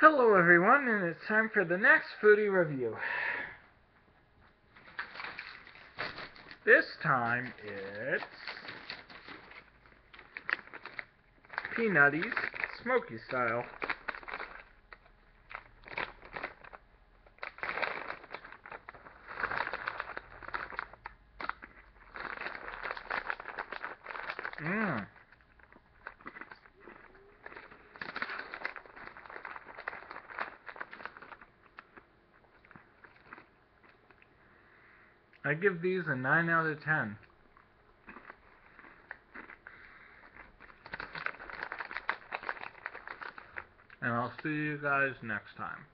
Hello everyone, and it's time for the next foodie review. This time it's P'Nutties Smokey Style. Mmm. I give these a 9 out of 10. And I'll see you guys next time.